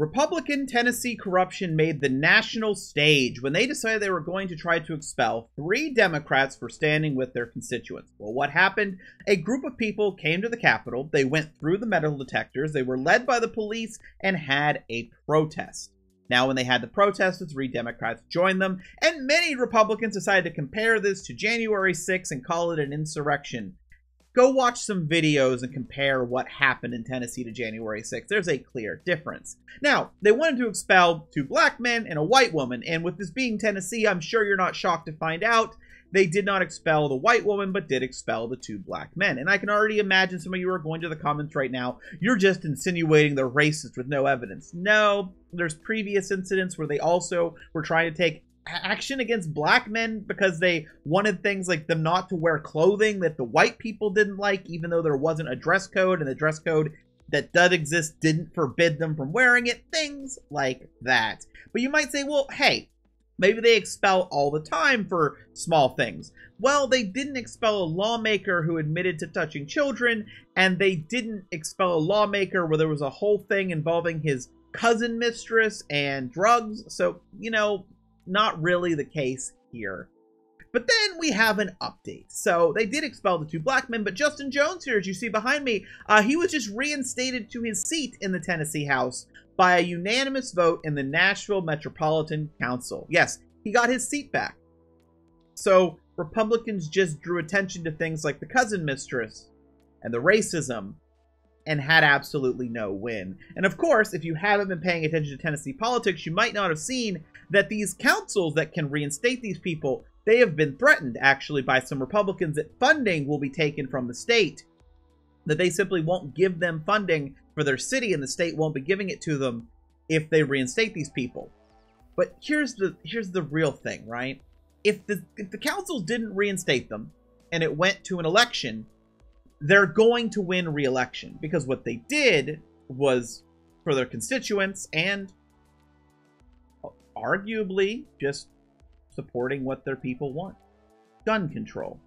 Republican Tennessee corruption made the national stage when they decided they were going to try to expel three Democrats for standing with their constituents. Well, what happened? A group of people came to the Capitol, they went through the metal detectors, they were led by the police, and had a protest. Now, when they had the protest, the three Democrats joined them, and many Republicans decided to compare this to January 6 and call it an insurrection go watch some videos and compare what happened in Tennessee to January 6th. There's a clear difference. Now, they wanted to expel two black men and a white woman, and with this being Tennessee, I'm sure you're not shocked to find out they did not expel the white woman, but did expel the two black men. And I can already imagine some of you are going to the comments right now. You're just insinuating they're racist with no evidence. No, there's previous incidents where they also were trying to take action against black men because they wanted things like them not to wear clothing that the white people didn't like, even though there wasn't a dress code, and the dress code that does exist didn't forbid them from wearing it, things like that. But you might say, well, hey, maybe they expel all the time for small things. Well, they didn't expel a lawmaker who admitted to touching children, and they didn't expel a lawmaker where there was a whole thing involving his cousin mistress and drugs. So, you know, not really the case here. But then we have an update. So they did expel the two black men, but Justin Jones here, as you see behind me, uh, he was just reinstated to his seat in the Tennessee House by a unanimous vote in the Nashville Metropolitan Council. Yes, he got his seat back. So Republicans just drew attention to things like the cousin mistress and the racism and had absolutely no win. And of course, if you haven't been paying attention to Tennessee politics, you might not have seen that these councils that can reinstate these people, they have been threatened actually by some Republicans that funding will be taken from the state, that they simply won't give them funding for their city and the state won't be giving it to them if they reinstate these people. But here's the here's the real thing, right? If the if the councils didn't reinstate them and it went to an election, they're going to win re-election because what they did was for their constituents and arguably just supporting what their people want gun control.